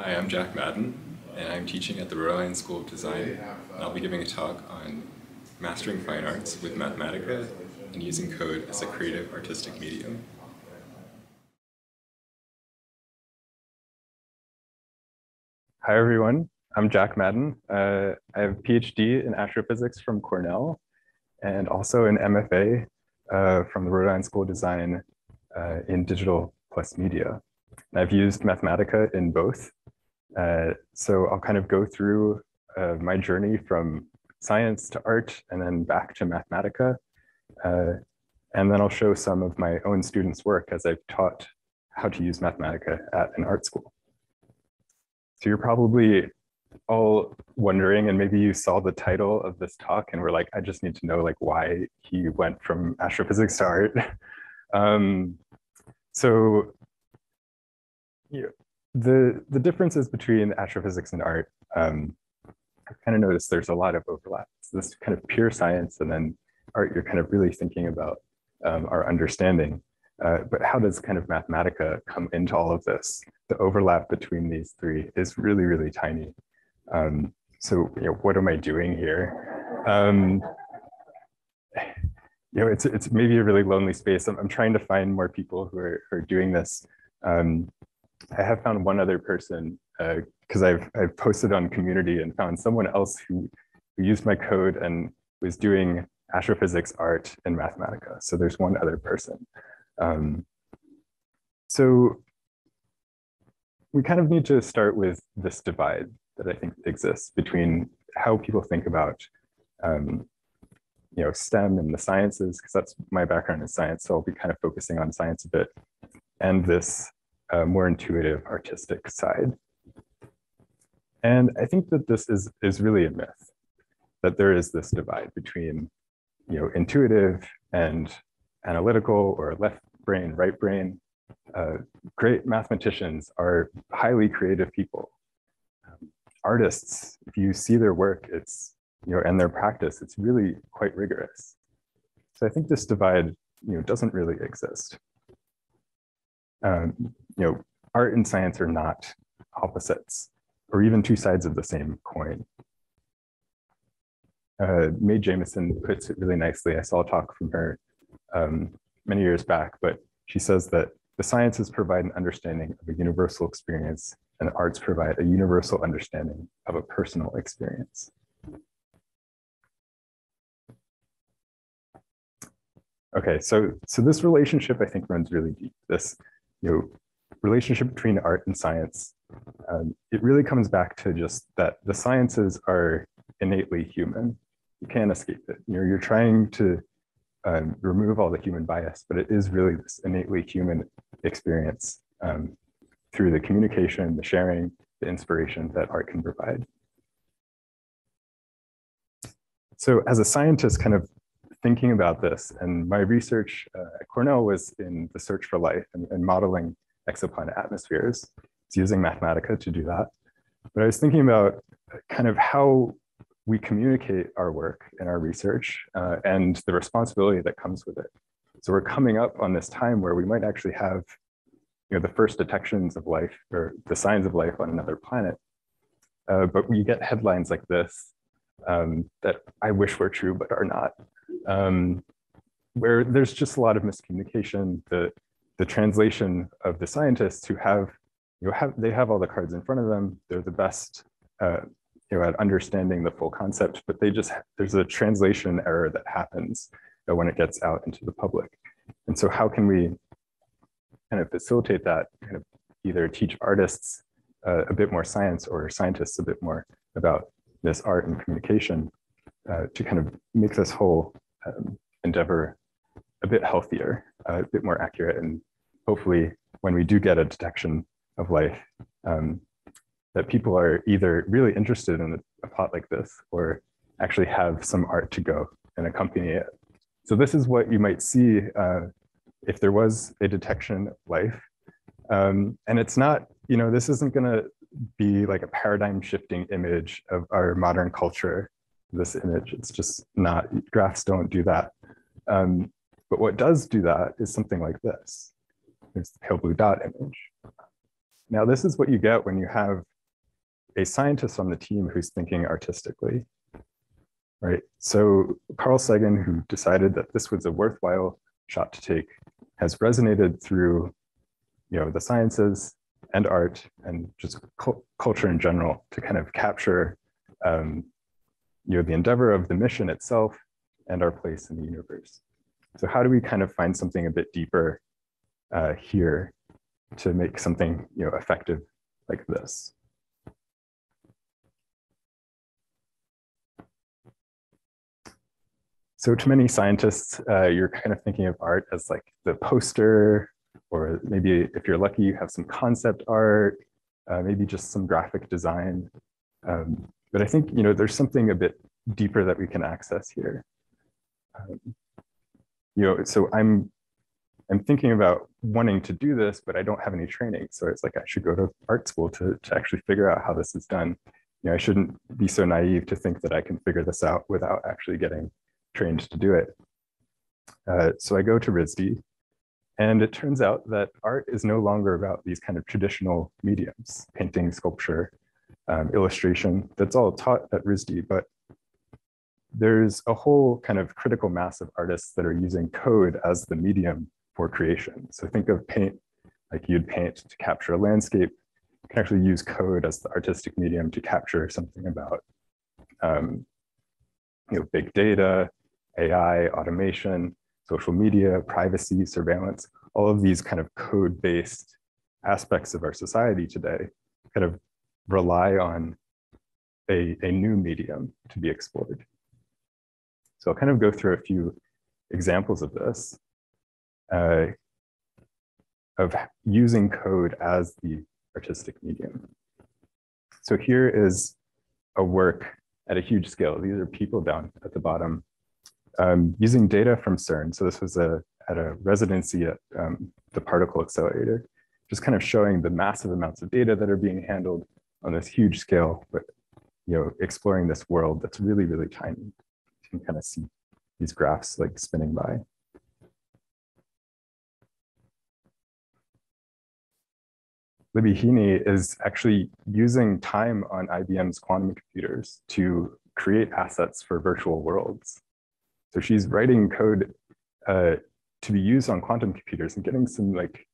Hi, I'm Jack Madden, and I'm teaching at the Rhode Island School of Design. And I'll be giving a talk on mastering fine arts with Mathematica and using code as a creative artistic medium. Hi, everyone. I'm Jack Madden. Uh, I have a PhD in astrophysics from Cornell and also an MFA uh, from the Rhode Island School of Design uh, in digital plus media. I've used Mathematica in both. Uh, so I'll kind of go through uh, my journey from science to art and then back to Mathematica. Uh, and then I'll show some of my own students' work as I've taught how to use Mathematica at an art school. So you're probably all wondering, and maybe you saw the title of this talk and were like, I just need to know like why he went from astrophysics to art. um, so you the the differences between astrophysics and art, um, I kind of noticed there's a lot of overlap. It's this kind of pure science, and then art, you're kind of really thinking about um, our understanding. Uh, but how does kind of Mathematica come into all of this? The overlap between these three is really, really tiny. Um, so, you know, what am I doing here? Um, you know, it's it's maybe a really lonely space. I'm, I'm trying to find more people who are, who are doing this. Um, I have found one other person because uh, I've I've posted on community and found someone else who, who used my code and was doing astrophysics art in Mathematica. So there's one other person. Um, so we kind of need to start with this divide that I think exists between how people think about um, you know, STEM and the sciences, because that's my background in science. So I'll be kind of focusing on science a bit, and this uh, more intuitive artistic side. And I think that this is, is really a myth, that there is this divide between you know, intuitive and analytical or left brain, right brain. Uh, great mathematicians are highly creative people. Um, artists, if you see their work, it's, you know, and their practice, it's really quite rigorous. So I think this divide, you know, doesn't really exist um, you know, art and science are not opposites or even two sides of the same coin. Uh, Mae Jemison puts it really nicely. I saw a talk from her um, many years back, but she says that the sciences provide an understanding of a universal experience and the arts provide a universal understanding of a personal experience. Okay, so, so this relationship I think runs really deep. This you know, relationship between art and science, um, it really comes back to just that the sciences are innately human. You can't escape it. You know, you're trying to um, remove all the human bias, but it is really this innately human experience um, through the communication, the sharing, the inspiration that art can provide. So as a scientist, kind of thinking about this, and my research uh, at Cornell was in the search for life and, and modeling exoplanet atmospheres. It's using Mathematica to do that. But I was thinking about kind of how we communicate our work and our research uh, and the responsibility that comes with it. So we're coming up on this time where we might actually have you know, the first detections of life or the signs of life on another planet. Uh, but we get headlines like this um, that I wish were true, but are not um, where there's just a lot of miscommunication. The, the translation of the scientists who have, you know, have, they have all the cards in front of them. They're the best, uh, you know, at understanding the full concept, but they just, there's a translation error that happens when it gets out into the public. And so how can we kind of facilitate that, kind of either teach artists uh, a bit more science or scientists a bit more about this art and communication uh, to kind of make this whole um, endeavor a bit healthier, uh, a bit more accurate, and hopefully when we do get a detection of life, um, that people are either really interested in a, plot like this or actually have some art to go and accompany it. So this is what you might see uh, if there was a detection of life. Um, and it's not, you know, this isn't gonna be like a paradigm shifting image of our modern culture this image. It's just not, graphs don't do that. Um, but what does do that is something like this. There's the pale blue dot image. Now, this is what you get when you have a scientist on the team who's thinking artistically, right? So Carl Sagan, who decided that this was a worthwhile shot to take, has resonated through, you know, the sciences and art and just cu culture in general to kind of capture, um, you know, the endeavor of the mission itself and our place in the universe. So how do we kind of find something a bit deeper uh, here to make something, you know, effective like this? So to many scientists, uh, you're kind of thinking of art as like the poster, or maybe if you're lucky, you have some concept art, uh, maybe just some graphic design. Um, but I think you know there's something a bit deeper that we can access here. Um, you know, so I'm I'm thinking about wanting to do this, but I don't have any training. So it's like I should go to art school to, to actually figure out how this is done. You know, I shouldn't be so naive to think that I can figure this out without actually getting trained to do it. Uh, so I go to RISD, and it turns out that art is no longer about these kind of traditional mediums, painting, sculpture, um, illustration. That's all taught at RISD, but there's a whole kind of critical mass of artists that are using code as the medium for creation. So think of paint, like you'd paint to capture a landscape, you can actually use code as the artistic medium to capture something about um, you know, big data, AI, automation, social media, privacy, surveillance, all of these kind of code-based aspects of our society today kind of rely on a, a new medium to be explored. So I'll kind of go through a few examples of this, uh, of using code as the artistic medium. So here is a work at a huge scale. These are people down at the bottom um, using data from CERN. So this was a, at a residency at um, the particle accelerator, just kind of showing the massive amounts of data that are being handled on this huge scale, but you know, exploring this world that's really, really tiny. You can kind of see these graphs like spinning by. Libby Heaney is actually using time on IBM's quantum computers to create assets for virtual worlds. So she's writing code uh, to be used on quantum computers and getting some like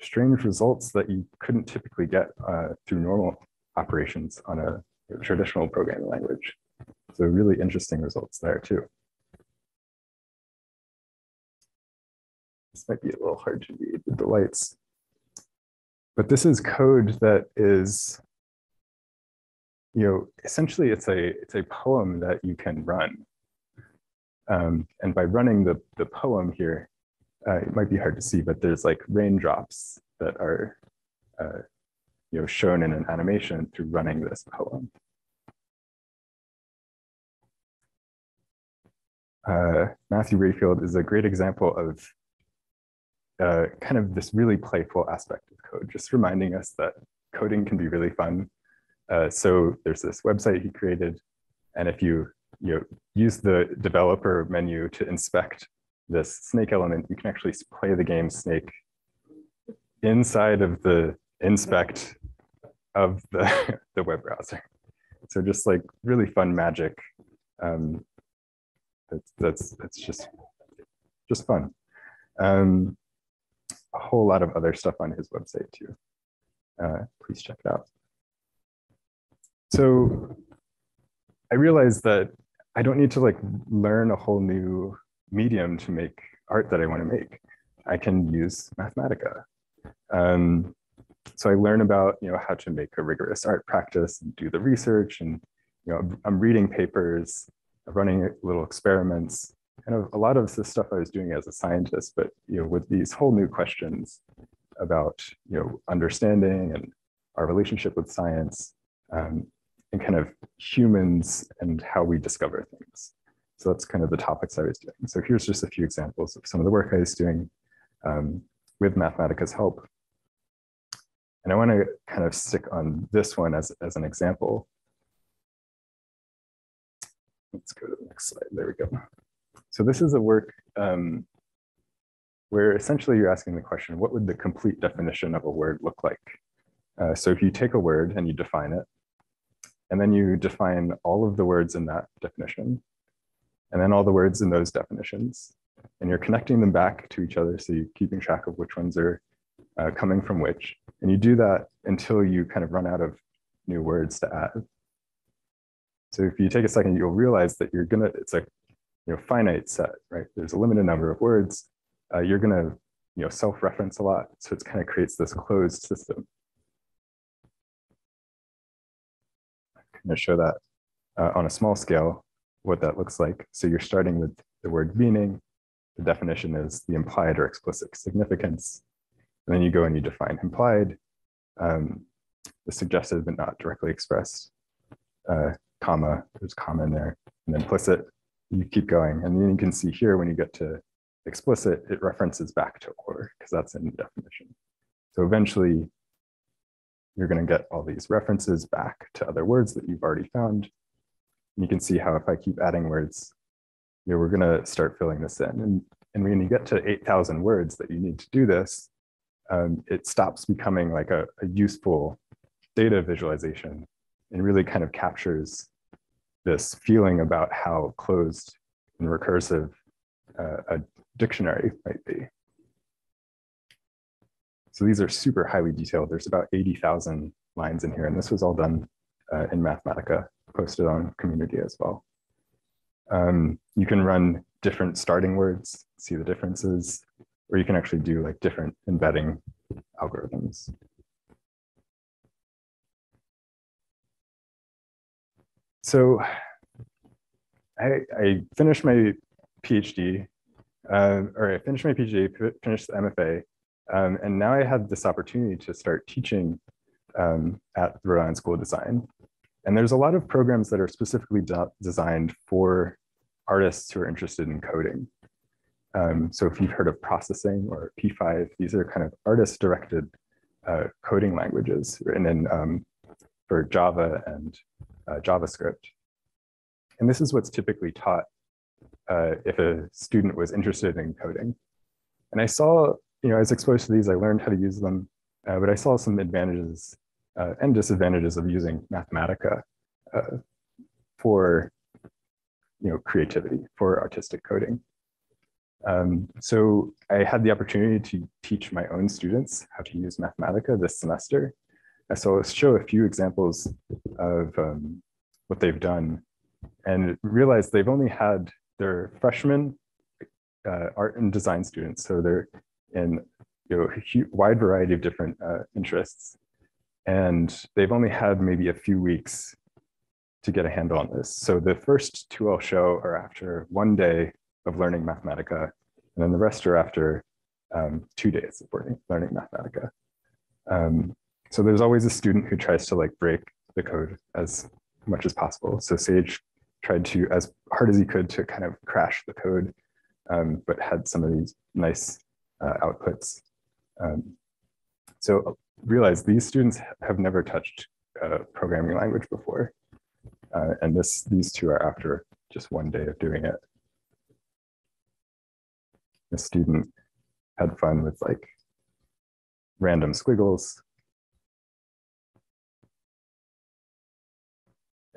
strange results that you couldn't typically get uh, through normal operations on a traditional programming language. So really interesting results there too. This might be a little hard to read with the lights. But this is code that is, you know, essentially it's a, it's a poem that you can run. Um, and by running the, the poem here, uh, it might be hard to see, but there's like raindrops that are uh, you know, shown in an animation through running this poem. Uh, Matthew Rayfield is a great example of uh, kind of this really playful aspect of code, just reminding us that coding can be really fun. Uh, so there's this website he created, and if you you know, use the developer menu to inspect this snake element, you can actually play the game snake inside of the inspect of the, the web browser. So just like really fun magic. Um, that's, that's, that's just, just fun. Um, a whole lot of other stuff on his website too. Uh, please check it out. So I realized that I don't need to like learn a whole new medium to make art that I want to make. I can use Mathematica. Um, so I learn about you know how to make a rigorous art practice and do the research, and you know I'm reading papers, running little experiments, kind of a lot of the stuff I was doing as a scientist, but you know with these whole new questions about you know understanding and our relationship with science, um, and kind of humans and how we discover things. So that's kind of the topics I was doing. So here's just a few examples of some of the work I was doing um, with Mathematica's help. And I want to kind of stick on this one as, as an example. Let's go to the next slide. There we go. So this is a work um, where essentially you're asking the question, what would the complete definition of a word look like? Uh, so if you take a word and you define it, and then you define all of the words in that definition, and then all the words in those definitions, and you're connecting them back to each other. So you're keeping track of which ones are uh, coming from which. And you do that until you kind of run out of new words to add. So if you take a second, you'll realize that you're gonna, it's a you know, finite set, right? There's a limited number of words. Uh, you're gonna you know, self-reference a lot. So it kind of creates this closed system. I'm gonna show that uh, on a small scale, what that looks like. So you're starting with the word meaning. The definition is the implied or explicit significance. And then you go and you define implied, um, the suggested but not directly expressed, uh, comma, there's comma in there, and implicit, you keep going. And then you can see here when you get to explicit, it references back to or because that's in the definition. So eventually you're going to get all these references back to other words that you've already found. And you can see how if I keep adding words, you know, we're going to start filling this in. And, and when you get to 8,000 words that you need to do this, um, it stops becoming like a, a useful data visualization and really kind of captures this feeling about how closed and recursive uh, a dictionary might be. So these are super highly detailed. There's about 80,000 lines in here, and this was all done uh, in Mathematica, posted on community as well. Um, you can run different starting words, see the differences, or you can actually do like different embedding algorithms. So I, I finished my PhD, uh, or I finished my PhD, finished the MFA, um, and now I had this opportunity to start teaching um, at the Rhode Island School of Design. And there's a lot of programs that are specifically de designed for artists who are interested in coding. Um, so if you've heard of processing or P5, these are kind of artist-directed uh, coding languages written in um, for Java and uh, JavaScript. And this is what's typically taught uh, if a student was interested in coding. And I saw, you know, I was exposed to these, I learned how to use them, uh, but I saw some advantages uh, and disadvantages of using Mathematica uh, for, you know, creativity, for artistic coding. Um, so I had the opportunity to teach my own students how to use Mathematica this semester. So I'll show a few examples of um, what they've done and realize they've only had their freshman uh, art and design students. So they're in you know, a wide variety of different uh, interests. And they've only had maybe a few weeks to get a handle on this. So the first two I'll show are after one day of learning Mathematica, and then the rest are after um, two days of learning, learning Mathematica. Um, so there's always a student who tries to like break the code as much as possible. So Sage tried to, as hard as he could, to kind of crash the code, um, but had some of these nice uh, outputs. Um, so realize these students have never touched a programming language before. Uh, and this, these two are after just one day of doing it the student had fun with like random squiggles.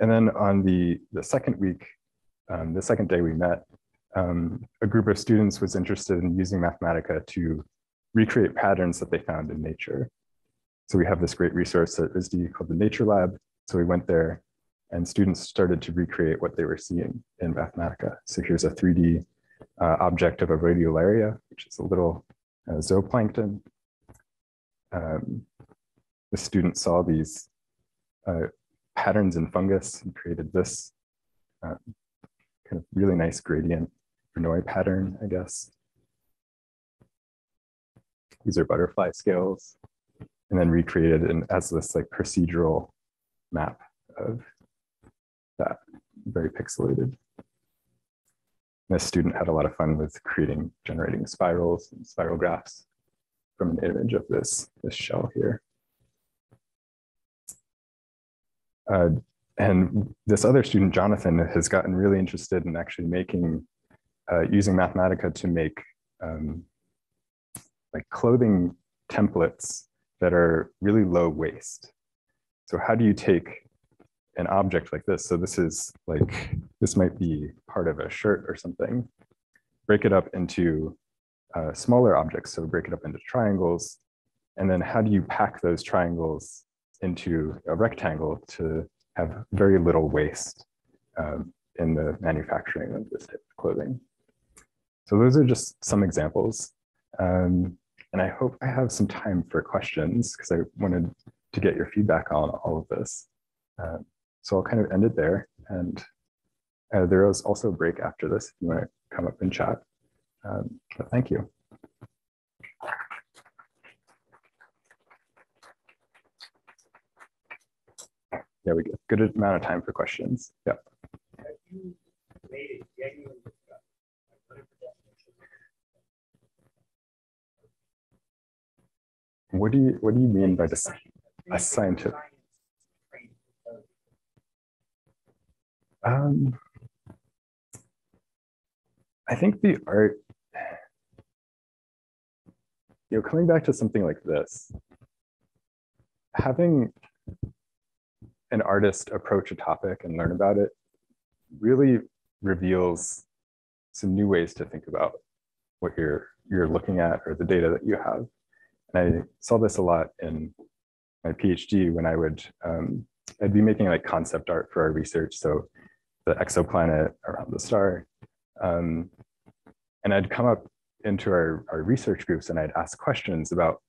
And then on the, the second week, um, the second day we met, um, a group of students was interested in using Mathematica to recreate patterns that they found in nature. So we have this great resource at RISD called the Nature Lab. So we went there and students started to recreate what they were seeing in Mathematica. So here's a 3D uh, object of a radiolaria, which is a little uh, zooplankton. Um, the student saw these uh, patterns in fungus and created this um, kind of really nice gradient Bernoulli pattern, I guess. These are butterfly scales, and then recreated in, as this like procedural map of that, very pixelated this student had a lot of fun with creating, generating spirals and spiral graphs from an image of this, this shell here. Uh, and this other student, Jonathan, has gotten really interested in actually making, uh, using Mathematica to make um, like clothing templates that are really low waste. So how do you take an object like this? So this is like, this might be part of a shirt or something, break it up into uh, smaller objects. So break it up into triangles. And then how do you pack those triangles into a rectangle to have very little waste um, in the manufacturing of this type of clothing? So those are just some examples. Um, and I hope I have some time for questions because I wanted to get your feedback on all of this. Uh, so I'll kind of end it there. And uh, there is also a break after this if you want to come up and chat. Um, but thank you. Yeah, we get good amount of time for questions. Yeah. What do you what do you mean by this a scientific? Um, I think the art, you know, coming back to something like this, having an artist approach a topic and learn about it really reveals some new ways to think about what you're you're looking at or the data that you have. And I saw this a lot in my PhD when I would, um, I'd be making like concept art for our research. So the exoplanet around the star. Um, and I'd come up into our, our research groups and I'd ask questions about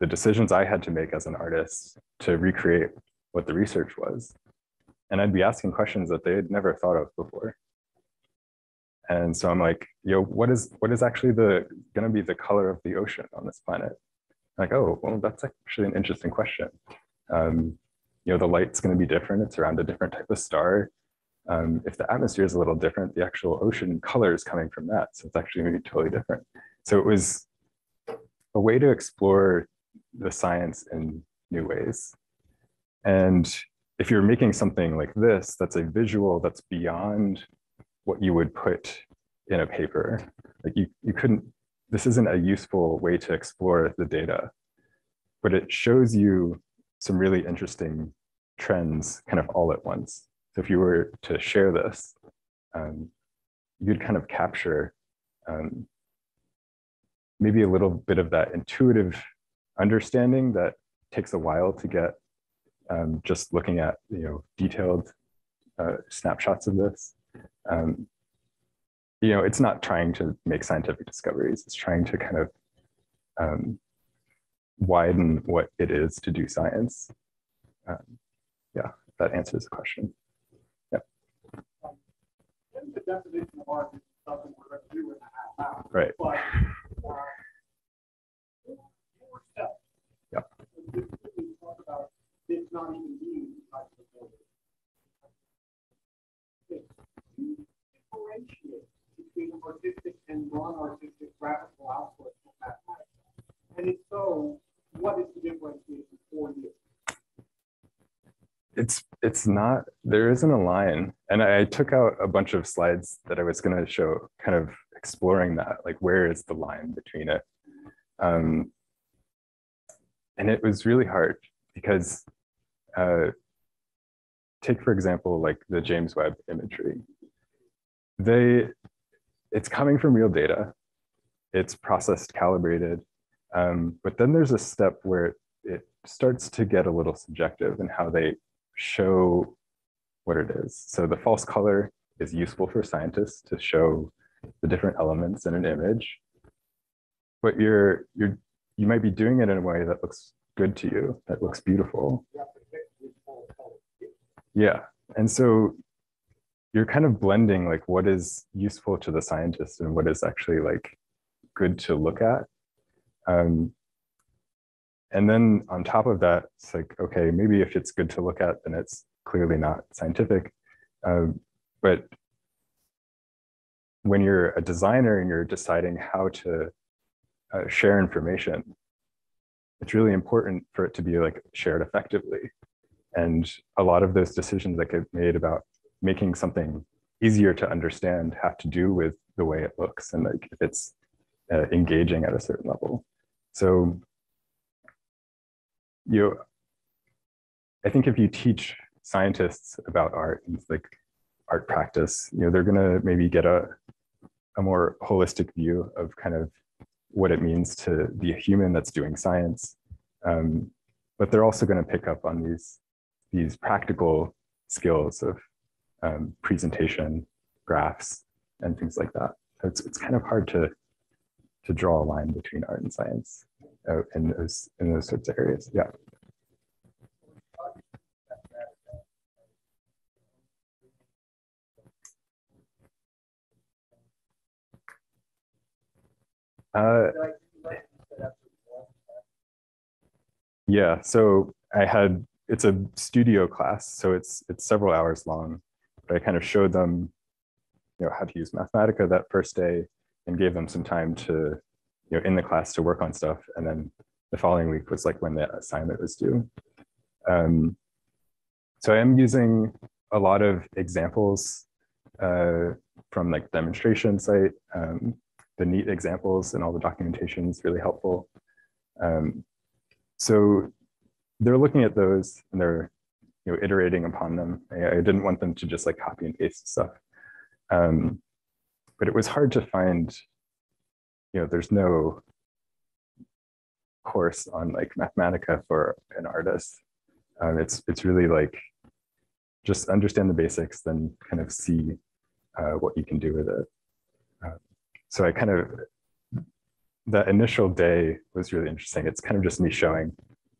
the decisions I had to make as an artist to recreate what the research was. And I'd be asking questions that they had never thought of before. And so I'm like, yo, what is what is actually the gonna be the color of the ocean on this planet? like, oh, well, that's actually an interesting question. Um, you know, the light's going to be different. It's around a different type of star. Um, if the atmosphere is a little different, the actual ocean color is coming from that. So it's actually to be totally different. So it was a way to explore the science in new ways. And if you're making something like this, that's a visual that's beyond what you would put in a paper. Like you, you couldn't this isn't a useful way to explore the data, but it shows you some really interesting trends kind of all at once. So if you were to share this, um, you'd kind of capture um, maybe a little bit of that intuitive understanding that takes a while to get um, just looking at you know detailed uh, snapshots of this. Um, you know, it's not trying to make scientific discoveries. It's trying to kind of um, widen what it is to do science. Um, yeah, that answers the question. Yeah. the definition of art is something we're going to do in a half hour. Right. But, uh, yeah. This not even being type of differentiate between artistic and non-artistic graphical output from mathematics? And if so, what is the differentiation for you? It's it's not there isn't a line, and I, I took out a bunch of slides that I was going to show, kind of exploring that, like where is the line between it, um, and it was really hard because uh, take for example like the James Webb imagery. They it's coming from real data. It's processed, calibrated. Um, but then there's a step where it starts to get a little subjective in how they show what it is. So the false color is useful for scientists to show the different elements in an image. But you're you're you might be doing it in a way that looks good to you, that looks beautiful. Yeah. And so you're kind of blending like what is useful to the scientist and what is actually like good to look at. Um, and then on top of that, it's like, okay, maybe if it's good to look at, then it's clearly not scientific. Um, but when you're a designer and you're deciding how to uh, share information, it's really important for it to be like shared effectively. And a lot of those decisions that get made about making something easier to understand have to do with the way it looks and like if it's uh, engaging at a certain level. So you know, I think if you teach scientists about art and like art practice, you know, they're gonna maybe get a a more holistic view of kind of what it means to be a human that's doing science. Um, but they're also going to pick up on these these practical skills of um, presentation, graphs, and things like that. So It's it's kind of hard to to draw a line between art and science uh, in those in those sorts of areas. Yeah. Uh, yeah, so I had it's a studio class, so it's it's several hours long. But I kind of showed them, you know, how to use Mathematica that first day, and gave them some time to, you know, in the class to work on stuff, and then the following week was like when the assignment was due. Um, so I am using a lot of examples uh, from like demonstration site. Um, the neat examples and all the documentation is really helpful. Um, so they're looking at those and they're you know iterating upon them. I, I didn't want them to just like copy and paste stuff. Um, but it was hard to find, you know, there's no course on like Mathematica for an artist. Um, it's it's really like just understand the basics, then kind of see uh, what you can do with it. Uh, so I kind of the initial day was really interesting. It's kind of just me showing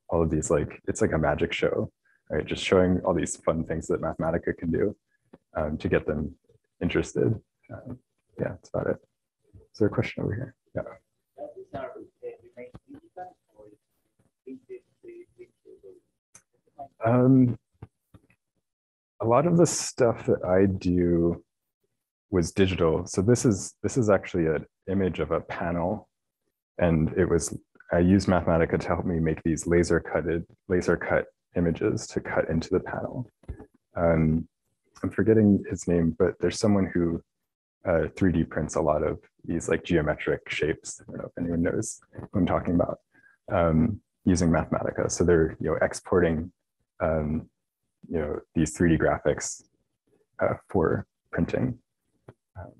all of these like it's like a magic show, right? Just showing all these fun things that Mathematica can do um, to get them interested. Um, yeah, that's about it. Is there a question over here? Yeah. Um, a lot of the stuff that I do was digital. So this is this is actually an image of a panel, and it was I used Mathematica to help me make these laser cutted laser cut images to cut into the panel. Um, I'm forgetting his name, but there's someone who uh, 3D prints a lot of these like geometric shapes. I don't know if anyone knows what I'm talking about um, using Mathematica. So they're you know exporting um, you know these 3D graphics uh, for printing. Um,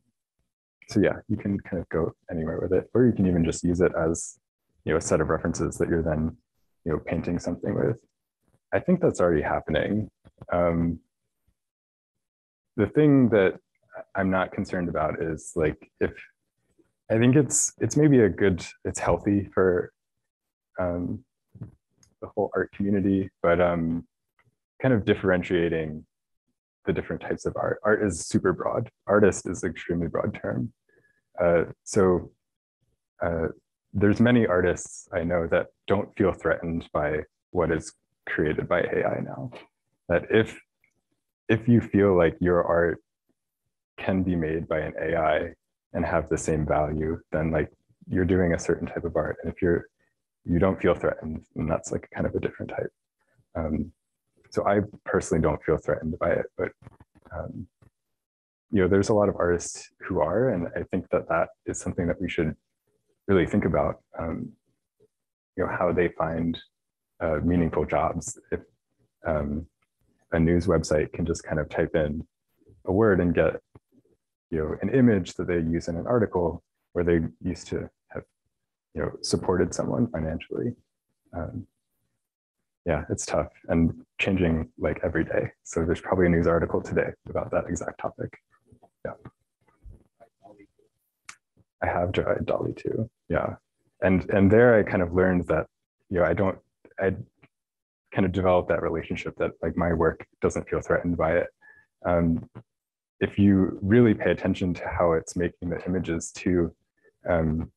so yeah, you can kind of go anywhere with it, or you can even just use it as you know a set of references that you're then you know painting something with. I think that's already happening. Um, the thing that I'm not concerned about is like if I think it's it's maybe a good it's healthy for um, the whole art community, but um, kind of differentiating the different types of art. Art is super broad. Artist is extremely broad term. Uh, so uh, there's many artists I know that don't feel threatened by what is created by AI now. That if if you feel like your art can be made by an AI and have the same value, then like you're doing a certain type of art. And if you're you don't feel threatened, and that's like kind of a different type. Um, so I personally don't feel threatened by it, but um, you know, there's a lot of artists who are, and I think that that is something that we should really think about. Um, you know, how they find uh, meaningful jobs. If um, a news website can just kind of type in a word and get you know an image that they use in an article where they used to have you know supported someone financially um, yeah it's tough and changing like every day so there's probably a news article today about that exact topic yeah i have tried DALL-E too yeah. And and there i kind of learned that you know i don't i kind of developed that relationship that like my work doesn't feel threatened by it. Um, if you really pay attention to how it's making the images too um,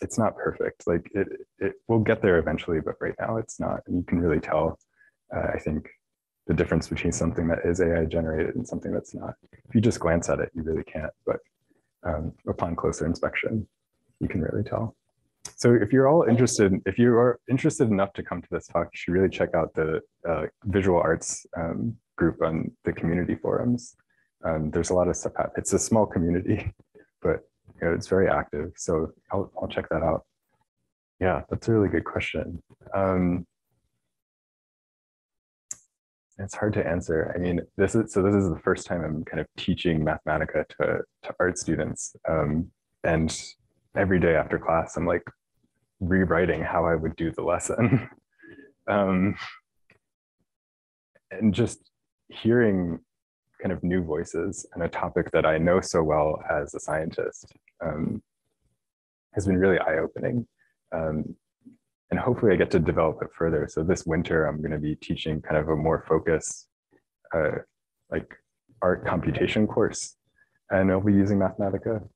it's not perfect. Like it it will get there eventually but right now it's not. And you can really tell uh, i think the difference between something that is ai generated and something that's not. If you just glance at it you really can't. But um, upon closer inspection you can really tell so if you're all interested, if you are interested enough to come to this talk, you should really check out the uh, visual arts um, group on the community forums. Um, there's a lot of stuff. It's a small community, but you know, it's very active. So I'll, I'll check that out. Yeah, that's a really good question. Um, It's hard to answer. I mean, this is so. This is the first time I'm kind of teaching Mathematica to to art students, um, and every day after class, I'm like rewriting how I would do the lesson, um, and just hearing kind of new voices and a topic that I know so well as a scientist um, has been really eye opening. Um, and hopefully I get to develop it further. So this winter, I'm going to be teaching kind of a more focused, uh, like art computation course, and I'll be using Mathematica.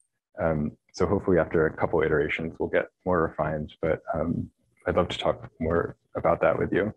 Um, so hopefully after a couple iterations, we'll get more refined, but um, I'd love to talk more about that with you.